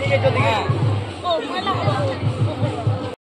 这个就可以哦你们